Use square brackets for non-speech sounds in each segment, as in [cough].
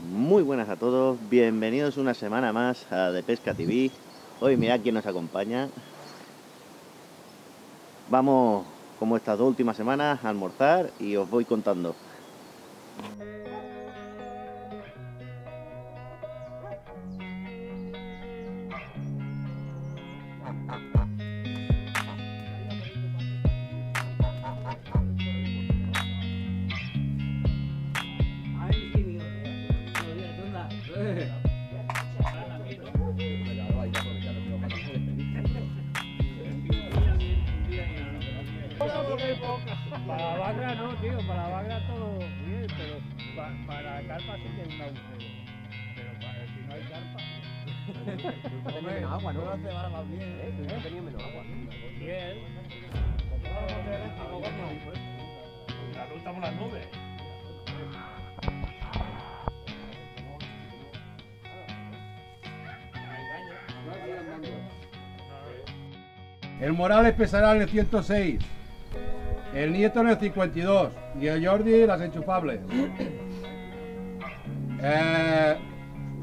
Muy buenas a todos, bienvenidos una semana más a De Pesca TV. Hoy mirad quién nos acompaña. Vamos, como estas dos últimas semanas, a almorzar y os voy contando. Para la vagra no, tío, para la vagra todo bien, pero pa- para carpa sí que es un agujero. Pero para, si no hay carpa. Tenía menos agua, no lo hace más bien, ¿eh? Yo tenía menos agua. Bien. La ruta por las nubes. El Morales pesará en el 106. El Nieto en el 52. Y el Jordi las enchufables. [clears throat] Eh,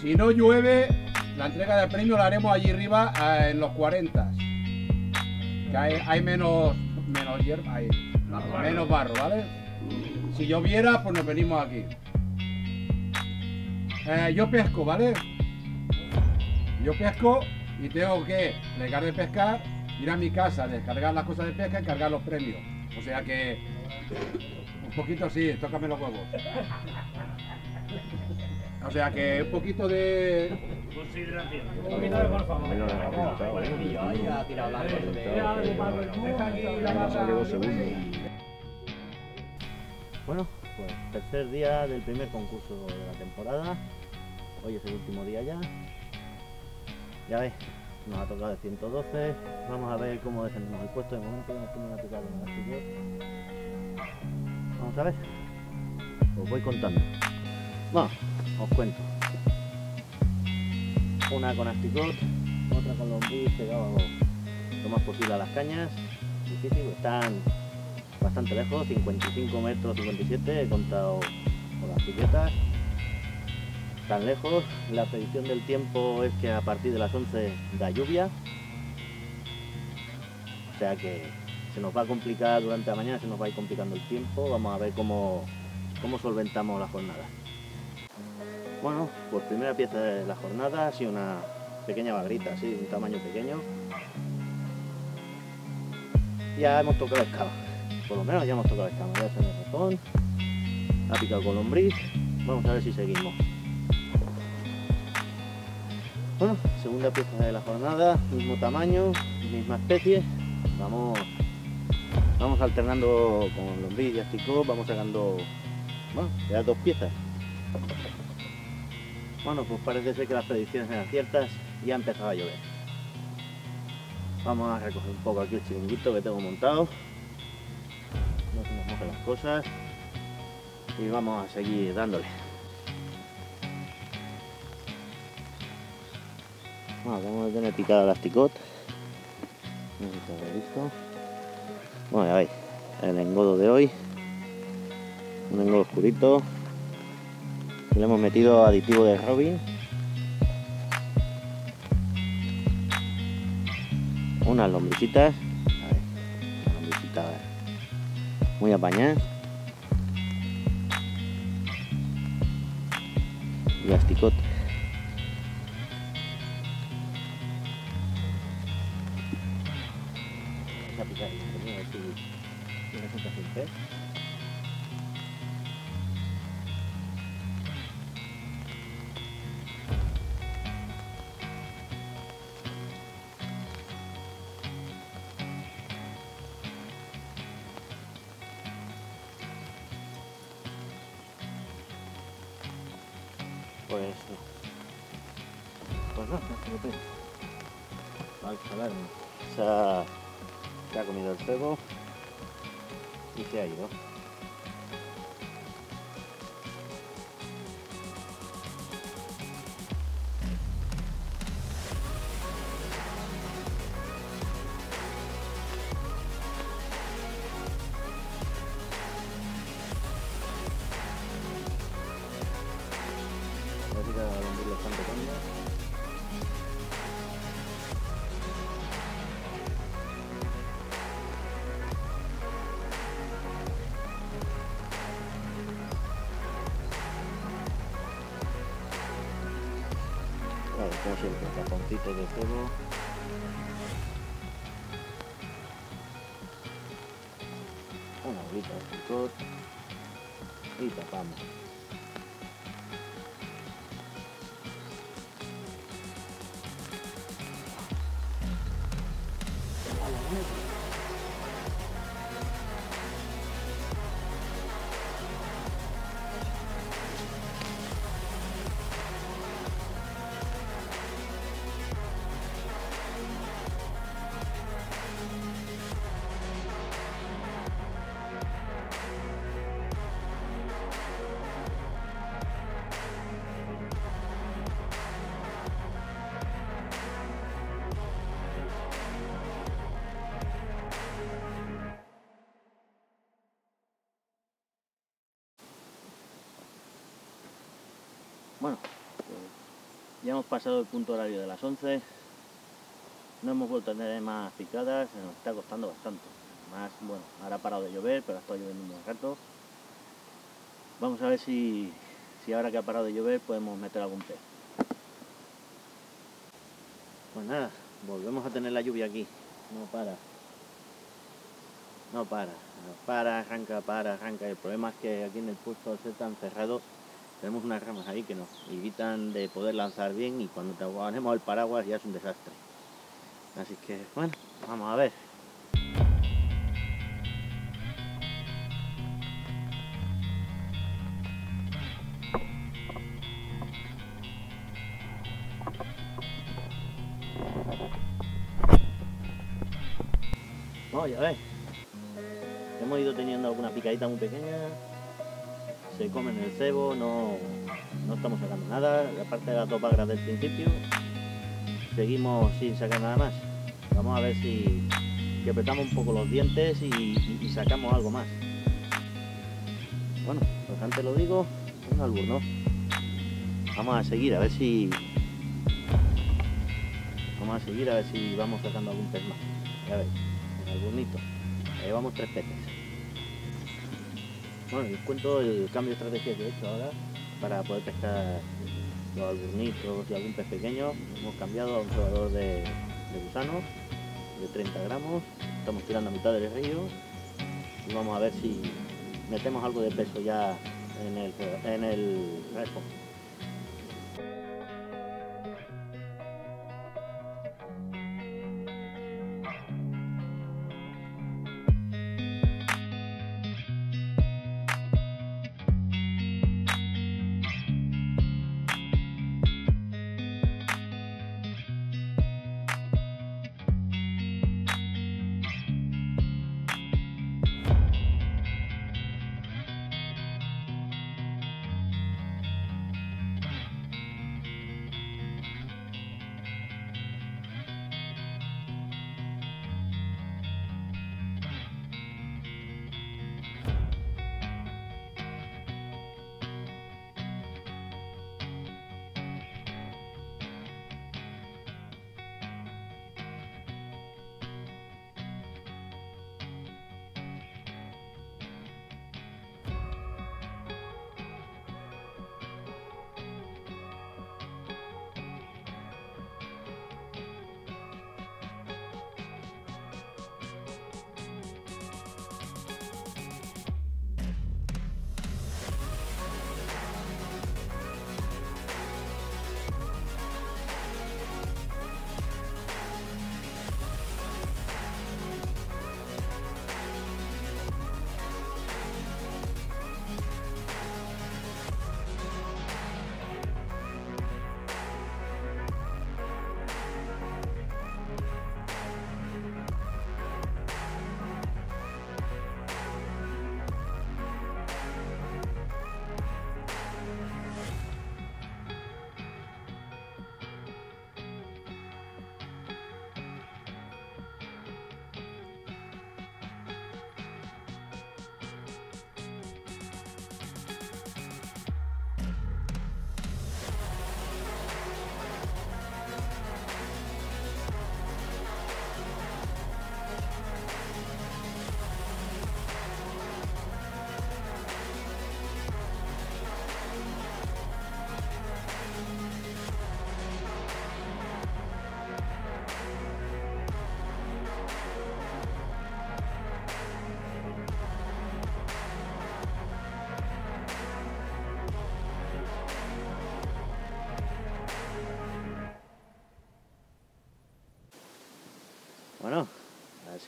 si no llueve, la entrega del premio la haremos allí arriba eh, en los 40. Que hay, hay menos, menos hierba, hay menos barro, ¿vale? Si lloviera, pues nos venimos aquí. Eh, yo pesco, ¿vale? Yo pesco y tengo que dejar de pescar, ir a mi casa, descargar las cosas de pesca y cargar los premios. O sea que un poquito sí, tócame los huevos. O sea que un poquito de. Consideración. Un poquito de por favor. La. Bueno, pues tercer día del primer concurso de la temporada. Hoy es el último día ya. Ya ves, nos ha tocado el 112. Vamos a ver cómo defendemos el puesto. De momento no tiene una picada con el astillero. Vamos a ver. Os voy contando. Bueno, os cuento. Una con asticot, otra con lombriz pegado lo más posible a las cañas. Difícil, están bastante lejos, 55 metros, 57, he contado con las piquetas. Tan lejos, la predicción del tiempo es que a partir de las 11 da lluvia. O sea que se nos va a complicar durante la mañana, se nos va a ir complicando el tiempo. Vamos a ver cómo, cómo solventamos la jornada. Bueno, pues primera pieza de la jornada ha sido una pequeña bagrita, así, de un tamaño pequeño. Ya hemos tocado escama por lo menos ya hemos tocado escama, ya se ratón, ha picado con lombriz, vamos a ver si seguimos. Bueno, segunda pieza de la jornada, mismo tamaño, misma especie, vamos, vamos alternando con lombriz y asticot, vamos sacando, bueno, ya dos piezas. Bueno, pues parece ser que las predicciones eran ciertas y ha empezado a llover. Vamos a recoger un poco aquí el chiringuito que tengo montado no se nos mojen las cosas y vamos a seguir dándole. Bueno, vamos a tener picada el asticot. Bueno, ya veis, el engodo de hoy. Un engodo oscurito. Le hemos metido aditivo de Robin. Unas lombricitas. A ver, muy apañadas. Y asticot. Pues. Pues no, no. Vamos a. Se ha, se ha comido el cebo y se ha ido. Taponcito de cebo. Una bolita de picot y tapamos. Bueno, ya hemos pasado el punto horario de las 11. No hemos vuelto a tener más picadas, se nos está costando bastante. Más, bueno, ahora ha parado de llover, pero ha estado lloviendo un buen rato. Vamos a ver si, si ahora que ha parado de llover podemos meter algún pez. Pues nada, volvemos a tener la lluvia aquí. No para. No para. Para, arranca, para, arranca. El problema es que aquí en el puesto, al ser tan cerrado, tenemos unas ramas ahí que nos evitan de poder lanzar bien y cuando te ponemos el paraguas ya es un desastre. Así que, bueno, vamos a ver. Vamos a ver. Hemos ido teniendo alguna picadita muy pequeña, se comen el cebo, no, no estamos sacando nada, aparte de las dos bagras del principio, seguimos sin sacar nada más. Vamos a ver si, apretamos un poco los dientes y, sacamos algo más. Bueno, pues antes lo digo, un albur, ¿no? Vamos a seguir a ver si. Vamos a seguir a ver si vamos sacando algún pez más. Ya veis, el alburnito. Llevamos tres peces. Bueno, les cuento el cambio de estrategia que he hecho ahora para poder pescar los alburnitos y algún pez pequeño. Hemos cambiado a un cebador de, de gusanos de 30 gramos. Estamos tirando a mitad del río y vamos a ver si metemos algo de peso ya en el, en el resto.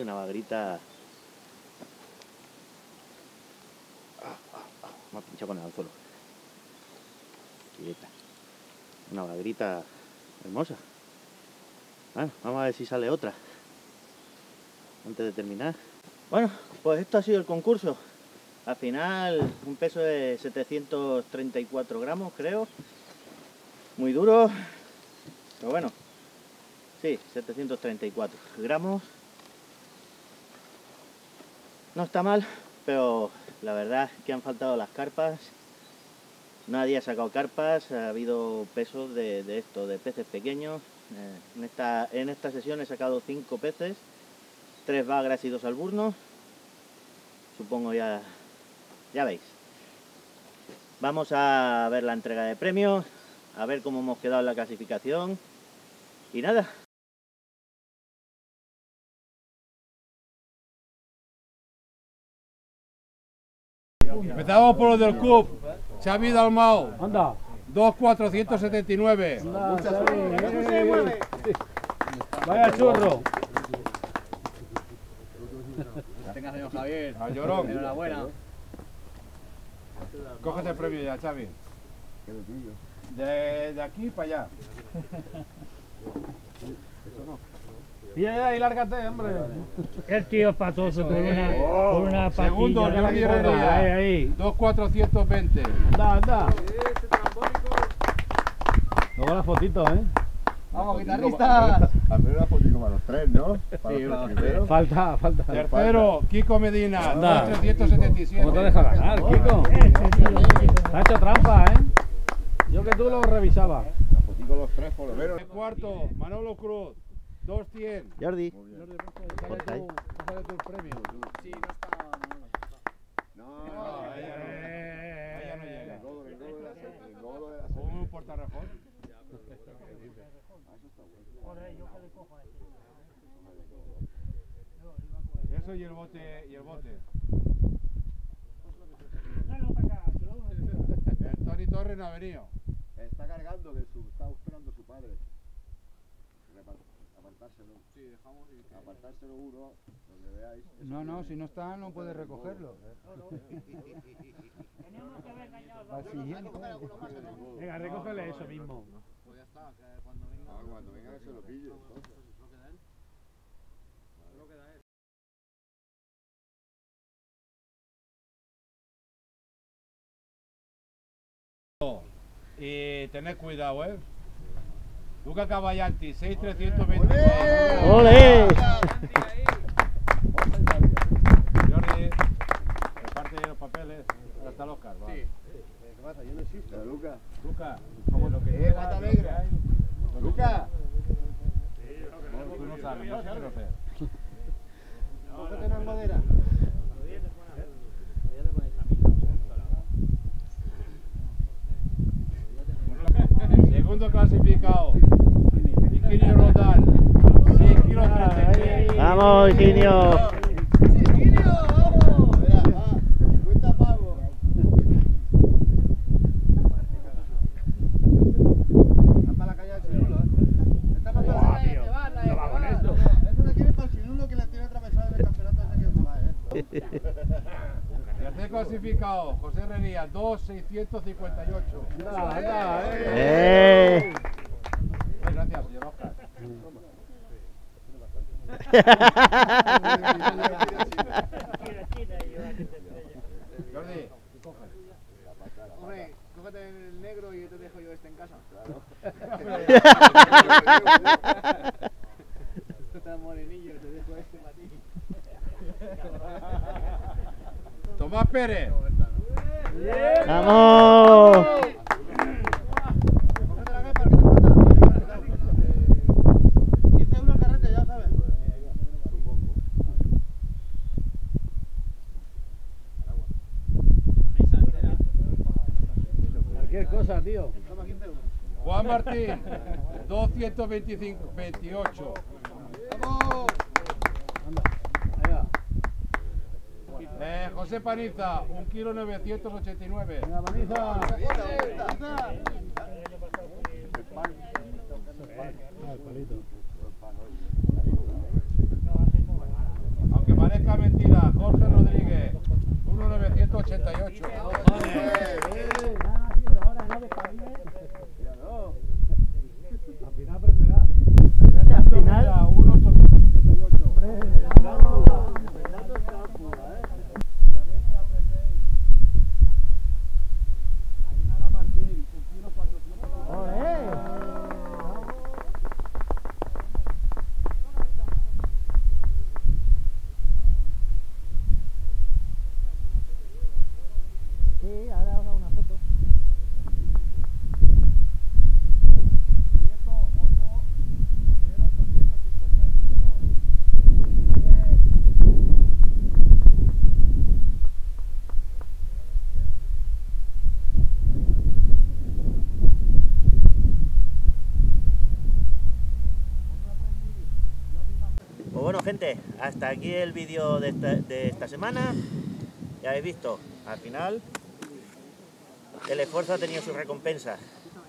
Una pinchado con el anzuelo. Una bagrita hermosa. Vamos a ver si sale otra. Antes de terminar. Bueno, pues esto ha sido el concurso. Al final, un peso de 734 gramos, creo. Muy duro. Pero bueno, sí, 734 gramos. No está mal, pero la verdad es que han faltado las carpas. Nadie ha sacado carpas, ha habido pesos de, de esto, de peces pequeños. Eh, en, esta, en esta sesión he sacado 5 peces, 3 bagras y 2 alburnos. Supongo ya, ya veis. Vamos a ver la entrega de premios, a ver cómo hemos quedado en la clasificación. Y nada, Empezamos por los del CUP. Xavi Dalmau, Anda. 2,479. anda Xavi, eh. Vaya churro. Tengas señor Javier. Al llorón. Enhorabuena. Cógete el premio ya, Xavi. De, de aquí para allá. Y lárgate, hombre. [laughs] El tío patoso con una, con una patilla. Segundo, la Herrera. Ahí, ahí. 2,420. Anda, anda. Luego la fotito, ¿eh? Vamos, guitarristas. Al menos una fotico para los tres, ¿no? Para Sí, los tres. Falta, falta. Tercero, Kiko Medina, Anda. 2,377. ¿Cómo te deja ganar, Kiko? Te ha hecho trampa, ¿eh? Yo que tú lo revisaba. Una fotico los tres por lo menos. El cuarto, Manolo Cruz, 200. Jordi. Muy bien. Cógete Corta ahí. tu, tu premio. Sí, no está. No, No, no, El llega. el engodo de la serie, el engodo de la Con serie. un portarrafón. Eso y el bote, y el bote. El Tony Torres no ha venido. Está cargando de su. Está esperando su padre. Repar- Apartárselo. Sí, dejamos. Apartárselo uno, donde veáis. No, no, si no está no puede recogerlo. Venga, recógele eso mismo. Ah, cuando venga que se lo pille. entonces. Y tened cuidado, ¿eh? Luca Cavallanti, 6324. ¡Ole! Jordi, reparte los papeles. Ahora está el Oscar, va. ¿Qué pasa? Yo no existo. Luca. Luca, como lo que Eh, lo que negra. hay. Luca. No, tú no sabes, yo sí que lo sé. Cógete una madera. Segundo clasificado, Higinio Rodal, 6 kilos 33. ¡Vamos, Higinio! ¡Chiquillo, vamos! Mira, va. 50 pavos. Está para la calle del Chirulo, ¿eh? Está para Guau, la calle tío. de Barra, No eh, va con va. esto. Eso le quiere para el Chirulo que le tiene atravesado en el campeonato ese que se va, Tercer clasificado, José Herrería, 2,658. Anda, anda, eh. ¡Eh! Gracias, señor Oscar. Jordi. Hombre, cógete el negro y te dejo yo este en casa. [laughs] Está morenillo, te dejo este para ti. Tomás Pérez, ¡Vamos! 225, 28. ¡Vamos! Eh, José Paniza, 1 Aunque parezca mentira, Jorge Rodríguez, 1,988. Bueno gente, hasta aquí el vídeo de, esta, semana. Ya habéis visto, al final el esfuerzo ha tenido su recompensa.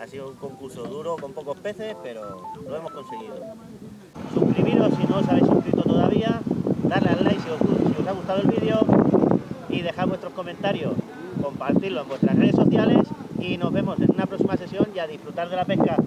Ha sido un concurso duro con pocos peces, pero lo hemos conseguido. Suscribiros si no os habéis suscrito todavía, darle al like si os, si os ha gustado el vídeo y dejad vuestros comentarios, compartirlo en vuestras redes sociales y nos vemos en una próxima sesión y a disfrutar de la pesca.